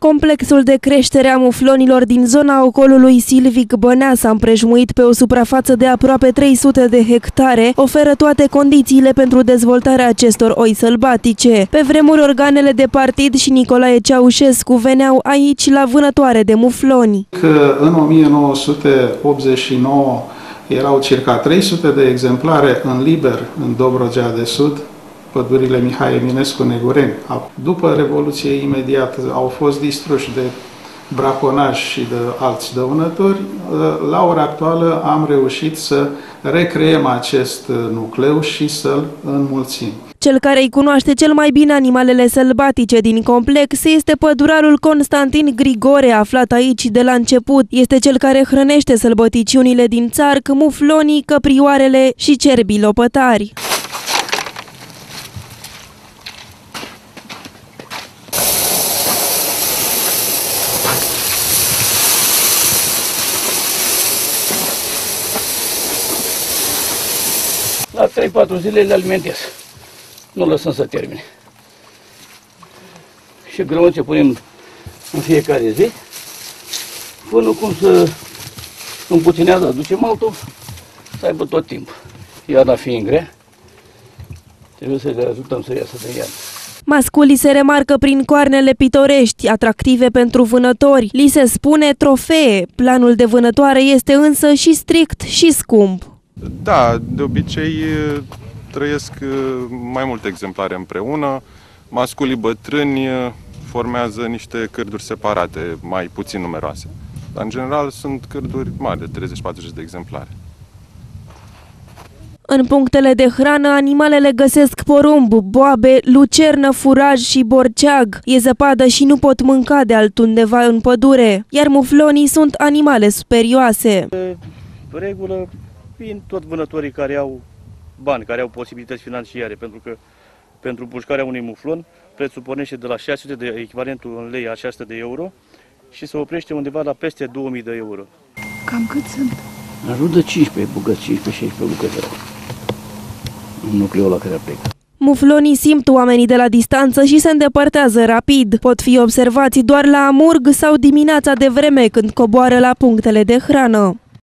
Complexul de creștere a muflonilor din zona ocolului Silvic Băneasa, împrejmuit pe o suprafață de aproape 300 de hectare, oferă toate condițiile pentru dezvoltarea acestor oi sălbatice. Pe vremuri, organele de partid și Nicolae Ceaușescu veneau aici la vânătoare de mufloni. Că în 1989 erau circa 300 de exemplare în liber în Dobrogea de Sud, pădurile Mihai Eminescu Negureni. După Revoluție imediat au fost distruși de braconaj și de alți dăunători. La ora actuală am reușit să recreăm acest nucleu și să-l înmulțim. Cel care îi cunoaște cel mai bine animalele sălbatice din complex este pădurarul Constantin Grigore, aflat aici de la început. Este cel care hrănește sălbăticiunile din țarc, muflonii, căprioarele și cerbii lopătari. La 3-4 zile le alimentez. Nu lăsăm să termine. Și grămăți punem în fiecare zi, până cum să împuținează, aducem altul, să aibă tot timpul. Iarna fiind grea, trebuie să le ajutăm să iasă din iarnă. Masculii se remarcă prin coarnele pitorești, atractive pentru vânători. Li se spune trofee. Planul de vânătoare este însă și strict și scump. Da, de obicei trăiesc mai multe exemplare împreună. Masculii bătrâni formează niște cârduri separate, mai puțin numeroase. Dar, în general, sunt cârduri mari, de 30-40 de exemplare. În punctele de hrană, animalele găsesc porumb, boabe, lucernă, furaj și borceag. E zăpadă și nu pot mânca de altundeva în pădure, iar muflonii sunt animale superioase. De regulă, vin tot vânătorii care au bani, care au posibilități financiare, pentru că pentru pușcarea unui muflon prețul pornește de la 600 de echivalentul în lei a 600 de euro și se oprește undeva la peste 2000 de euro. Cam cât sunt? În jur de 15 bucăți, 15-16 bucăți în nucleul la care plec. Muflonii simt oamenii de la distanță și se îndepărtează rapid. Pot fi observați doar la amurg sau dimineața de vreme când coboară la punctele de hrană.